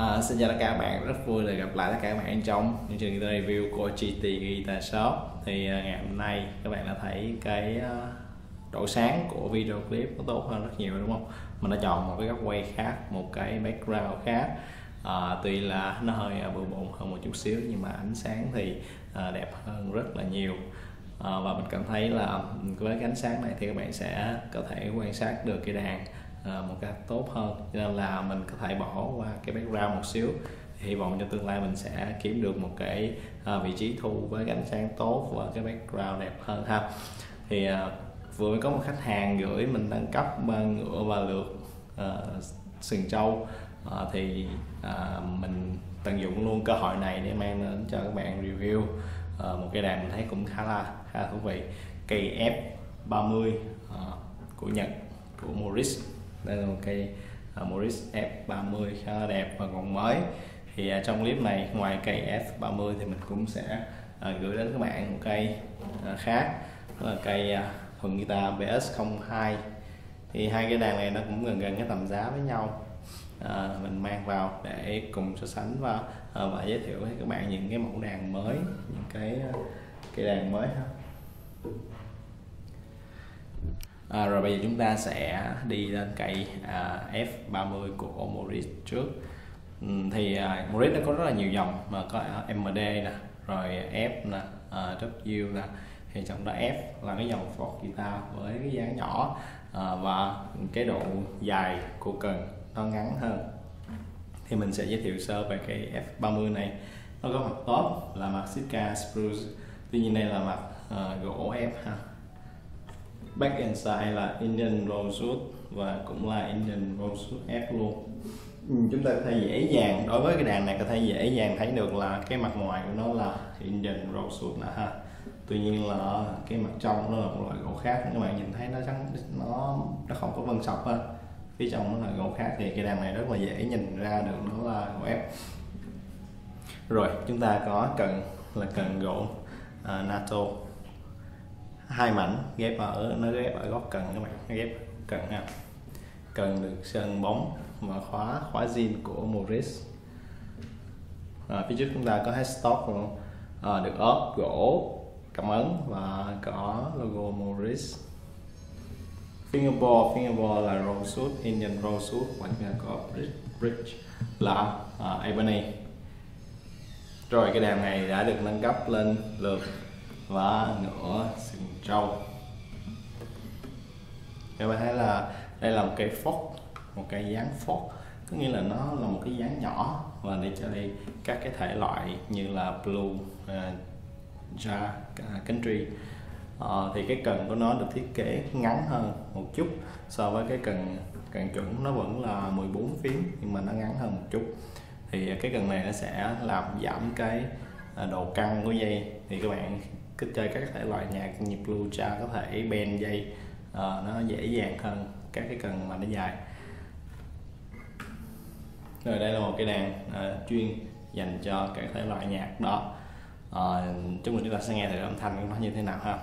À, xin chào tất cả các bạn, rất vui được gặp lại tất cả các bạn trong chương trình guitar review của GT Guitar Shop. Thì uh, ngày hôm nay các bạn đã thấy cái uh, độ sáng của video clip nó tốt hơn rất nhiều đúng không? Mình đã chọn một cái góc quay khác, một cái background khác. À, Tuy là nó hơi uh, bừa bộn hơn một chút xíu nhưng mà ánh sáng thì uh, đẹp hơn rất là nhiều. À, Và mình cảm thấy là ừ, với cái ánh sáng này thì các bạn sẽ có thể quan sát được cái đàn À, một cách tốt hơn. Cho nên là mình có thể bỏ qua cái background một xíu. Thì hy vọng trong tương lai mình sẽ kiếm được một cái à, vị trí thu với ánh sáng tốt và cái background đẹp hơn ha. Thì à, vừa mới có một khách hàng gửi mình đăng cấp ngựa và lượt uh, sừng trâu uh, thì uh, mình tận dụng luôn cơ hội này để mang đến cho các bạn review uh, một cái đàn mình thấy cũng khá là khá là thú vị. Cây F30 uh, của Nhật của Morris đây là một cây à, Morris F30 khá là đẹp và còn mới. Thì à, trong clip này ngoài cây F30 thì mình cũng sẽ à, gửi đến các bạn một cây khác đó là cây thuần guitar BS02 thì hai cái đàn này nó cũng gần gần cái tầm giá với nhau. À, mình mang vào để cùng so sánh và à, và giới thiệu với các bạn những cái mẫu đàn mới những cái cái đàn mới ha à, rồi bây giờ chúng ta sẽ đi lên cây à, F30 của Morris trước. Uhm, thì à, Morris nó có rất là nhiều dòng mà có MD nè rồi F nè à, W nè. Thì trong đó F là cái dòng Ford guitar với cái dáng nhỏ à, và cái độ dài của cần nó ngắn hơn. Thì mình sẽ giới thiệu sơ về cái F30 này. Nó có mặt top là mặt Sitka Spruce. Tuy nhiên đây là mặt à, gỗ ép ha back and side là Indian rosewood và cũng là Indian rosewood F luôn. Ừ, chúng ta có thể dễ dàng đối với cái đàn này có thể dễ dàng thấy được là cái mặt ngoài của nó là Indian rosewood nè ha. Tuy nhiên là cái mặt trong nó là một loại gỗ khác các bạn nhìn thấy nó trắng nó nó không có vân sọc ha. Phía trong nó là gỗ khác thì cái đàn này rất là dễ nhìn ra được nó là gỗ ép rồi chúng ta có cần là cần gỗ uh, NATO hai mảnh ghép ở nó ghép ở góc cần các bạn nó ghép cần ha. Cần được sơn bóng và khóa khóa zin của Morris. À, phía trước chúng ta có headstock luôn à, ờ, được ốp gỗ cảm ấn và có logo Morris. Fingerboard fingerboard là rosewood Indian rosewood và chúng ta có bridge, bridge là à, ebony. Rồi cái đàn này đã được nâng cấp lên lượt và nửa sừng trâu các bạn thấy là đây là một cây phốt một cây dáng phốt có nghĩa là nó là một cái dáng nhỏ và để cho đi các cái thể loại như là blue uh, ja uh, country. Uh, thì cái cần của nó được thiết kế ngắn hơn một chút so với cái cần cần chuẩn. Nó vẫn là 14 phím nhưng mà nó ngắn hơn một chút. Thì cái cần này nó sẽ làm giảm cái à, độ căng của dây. Thì các bạn thích chơi các thể loại nhạc nhịp lưu cha có thể bend dây uh, nó dễ dàng hơn các cái cần mà nó dài. Rồi đây là một cái đàn uh, chuyên dành cho các thể loại nhạc đó. Ờ, uh, chúng mình chúng ta sẽ nghe thử âm thanh của nó như thế nào ha.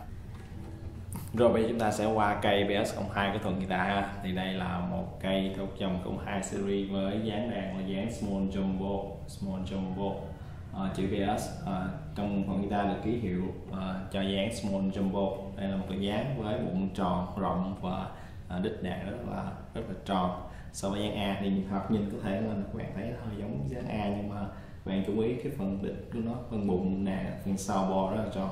Rồi bây giờ chúng ta sẽ qua cây BS02 của thuần guitar ha. Thì đây là một cây thuộc dòng 02 series với dáng đàn là dáng small jumbo small jumbo uh, chữ vs uh, ờ, trong phần guitar được ký hiệu uh, cho dáng small jumbo. Đây là một cái dáng với bụng tròn rộng và uh, đích đạn rất là rất là tròn. So với dáng A thì hoặc nhìn có thể là các bạn thấy hơi giống dáng A nhưng mà bạn chú ý cái phần đích của nó phần bụng nè phần sau bo rất là tròn.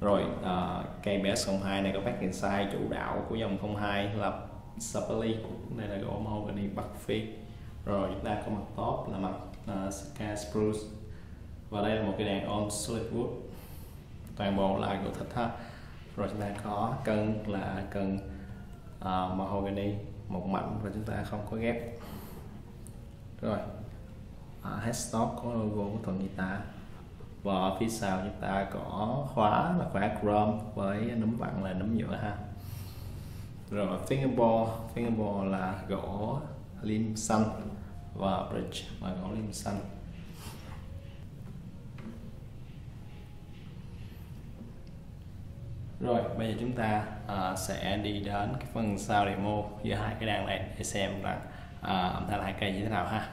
Rồi uh, cây BS02 này có back inside chủ đạo của dòng 02 là Sapali đây là gỗ mahogany Bắc Phi. Rồi chúng ta có mặt top là mặt uh, Sky Spruce và đây là một cái đàn on solid wood. Toàn bộ là gỗ thịt ha. Rồi chúng ta có cân là cân uh, à, mahogany một mảnh và chúng ta không có ghép. Rồi uh, headstock có logo của thuận guitar và phía sau chúng ta có khóa là khóa chrome với nấm vặn là nấm nhựa ha. Rồi fingerboard. Fingerboard là gỗ lim xanh và bridge là gỗ lim xanh. Rồi, bây giờ chúng ta uh, sẽ đi đến cái phần sau demo giữa hai cái đàn này để xem là uh, âm thanh hai cây như thế nào ha.